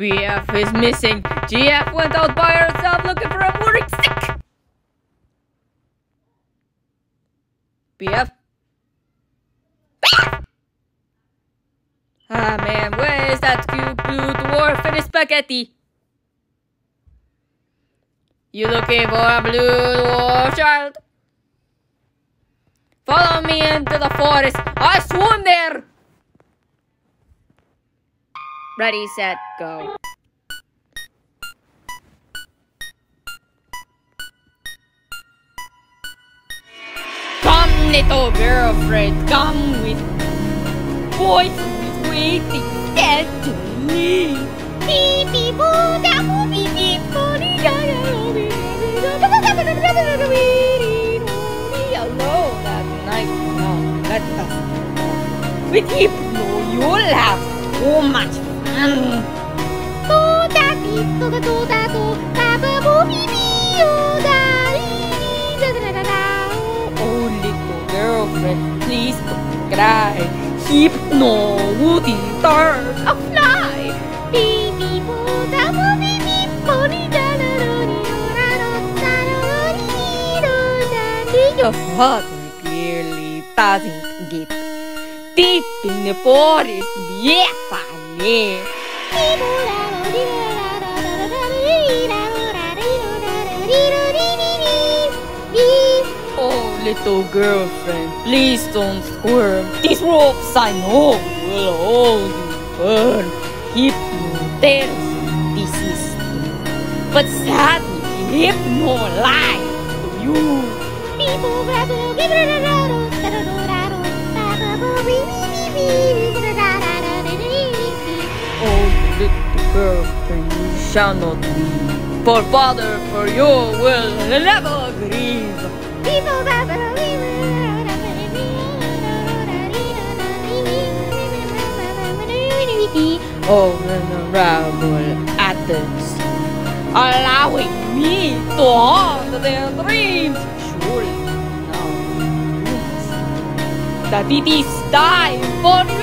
BF is missing. GF went out by herself looking for a mooring stick. BF? Ah man, where is that cute blue dwarf in his spaghetti? You looking for a blue dwarf child? Follow me into the forest. I swim there. Ready, set, go. Come, little girlfriend, come with me. Boys is waiting, get to me. Da beep beep boo, da da boo, beep beep boo, da da With hypno, you'll have so much 또다 띠또가 또다 또다 바보비비요 다리다다다다 Oh little girlfriend please don't cry hypno우디달 A fly 비비보다 보비비 보리다라로니로라로따로니로다 Your father clearly doesn't get deep in the forest, yeah, Oh, little girlfriend, please don't squirm. These ropes I know will hold you firm, keep you there. This is but sadly, if no life to you. People, girlfriend, you shall not leave. For father, for you will never grieve. People that believe it. Oh, venerable Athens, allowing me to haunt their dreams. Surely now that it is time for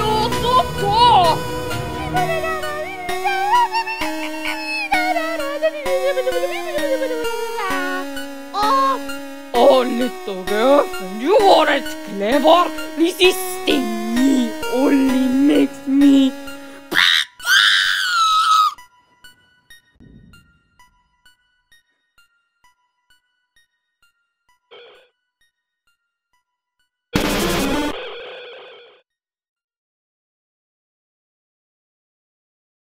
Oh, Oh, little girlfriend, you aren't clever. Resisting me only makes me